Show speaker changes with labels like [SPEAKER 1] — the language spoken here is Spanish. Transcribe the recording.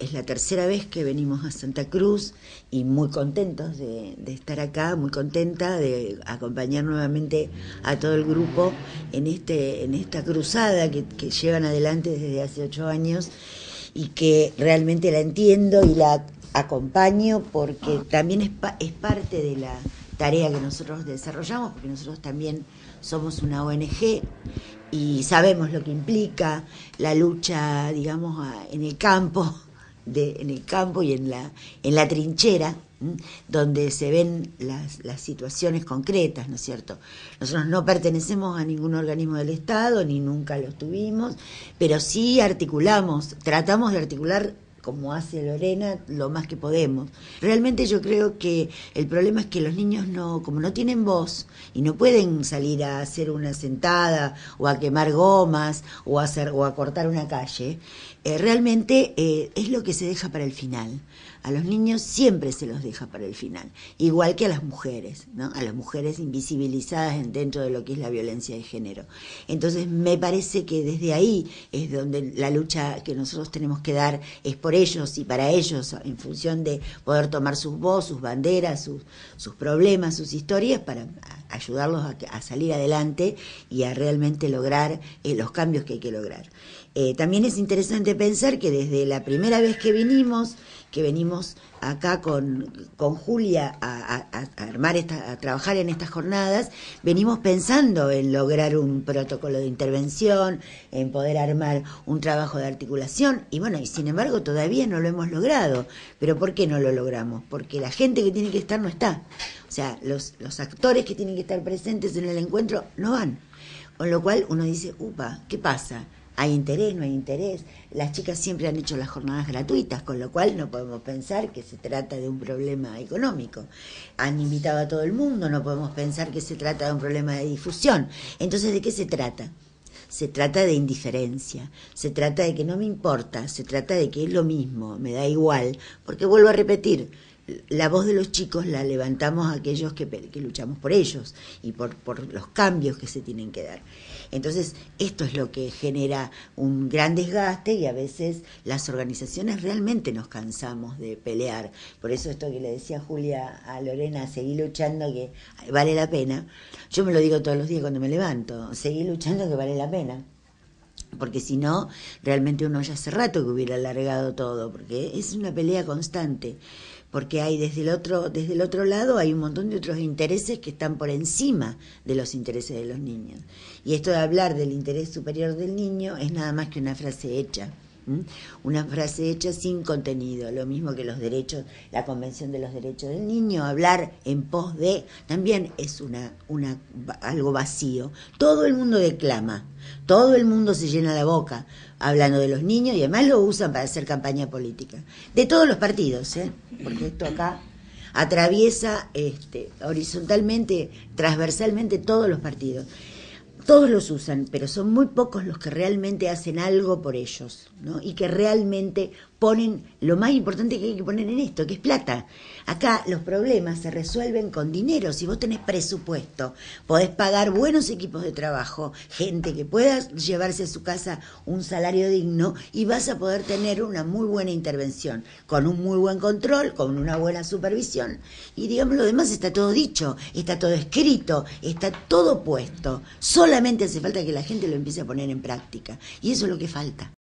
[SPEAKER 1] Es la tercera vez que venimos a Santa Cruz y muy contentos de, estar acá, muy contenta de acompañar nuevamente a todo el grupo en, este, en esta cruzada que, llevan adelante desde hace ocho años y que realmente la entiendo y la acompaño porque también es, es parte de la tarea que nosotros desarrollamos, porque nosotros también somos una ONG y sabemos lo que implica la lucha, digamos, en el campo en el campo y en la, en la trinchera, donde se ven las, las situaciones concretas, ¿no es cierto? Nosotros no pertenecemos a ningún organismo del Estado, ni nunca lo tuvimos, pero sí articulamos, tratamos de articular como hace Lorena, lo más que podemos. Realmente yo creo que el problema es que los niños no, como no tienen voz y no pueden salir a hacer una sentada o a quemar gomas o a hacer o a cortar una calle, eh, realmente eh, es lo que se deja para el final. A los niños siempre se los deja para el final, igual que a las mujeres, ¿no? A las mujeres invisibilizadas dentro de lo que es la violencia de género. Entonces me parece que desde ahí es donde la lucha que nosotros tenemos que dar es por ellos y para ellos, en función de poder tomar sus voz, sus banderas, sus, sus problemas, sus historias, para ayudarlos a, salir adelante y a realmente lograr eh, los cambios que hay que lograr. Eh, también es interesante pensar que desde la primera vez que vinimos, que venimos acá con, con Julia a, armar esta, a trabajar en estas jornadas, venimos pensando en lograr un protocolo de intervención, en poder armar un trabajo de articulación, y bueno, y sin embargo todavía no lo hemos logrado. Pero ¿por qué no lo logramos? Porque la gente que tiene que estar no está. O sea, los, los actores que tienen que estar presentes en el encuentro no van. Con lo cual uno dice, upa, ¿qué pasa? Hay interés, no hay interés. Las chicas siempre han hecho las jornadas gratuitas, con lo cual no podemos pensar que se trata de un problema económico. Han invitado a todo el mundo, no podemos pensar que se trata de un problema de difusión. Entonces, ¿de qué se trata? Se trata de indiferencia, se trata de que no me importa, se trata de que es lo mismo, me da igual, porque vuelvo a repetir, la voz de los chicos la levantamos aquellos que, que luchamos por ellos y por, por, los cambios que se tienen que dar. Entonces, esto es lo que genera un gran desgaste y a veces las organizaciones realmente nos cansamos de pelear. Por eso esto que le decía Julia a Lorena, seguir luchando que vale la pena. Yo me lo digo todos los días cuando me levanto, seguir luchando que vale la pena porque si no, realmente uno ya hace rato que hubiera alargado todo, porque es una pelea constante porque hay desde el otro desde el otro lado hay un montón de otros intereses que están por encima de los intereses de los niños. Y esto de hablar del interés superior del niño es nada más que una frase hecha una frase hecha sin contenido, lo mismo que los derechos, la Convención de los Derechos del Niño, hablar en pos de, también es una, algo vacío. Todo el mundo declama, todo el mundo se llena la boca hablando de los niños y además lo usan para hacer campaña política. De todos los partidos, ¿eh? porque esto acá atraviesa este, horizontalmente, transversalmente todos los partidos. Todos los usan, pero son muy pocos los que realmente hacen algo por ellos, ¿no? Y que realmente ponen lo más importante que hay que poner en esto, que es plata. Acá los problemas se resuelven con dinero. Si vos tenés presupuesto, podés pagar buenos equipos de trabajo, gente que pueda llevarse a su casa un salario digno y vas a poder tener una muy buena intervención, con un muy buen control, con una buena supervisión. Y digamos, lo demás está todo dicho, está todo escrito, está todo puesto. Solamente hace falta que la gente lo empiece a poner en práctica. Y eso es lo que falta.